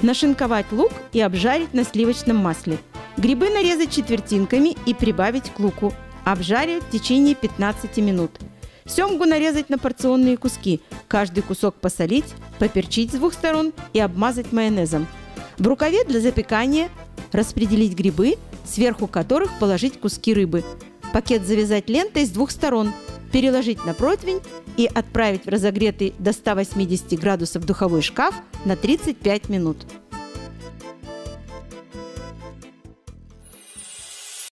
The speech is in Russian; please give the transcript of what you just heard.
Нашинковать лук и обжарить на сливочном масле. Грибы нарезать четвертинками и прибавить к луку. Обжаривать в течение 15 минут. Семгу нарезать на порционные куски. Каждый кусок посолить, поперчить с двух сторон и обмазать майонезом. В рукаве для запекания распределить грибы, сверху которых положить куски рыбы. Пакет завязать лентой с двух сторон, переложить на противень и отправить в разогретый до 180 градусов духовой шкаф на 35 минут.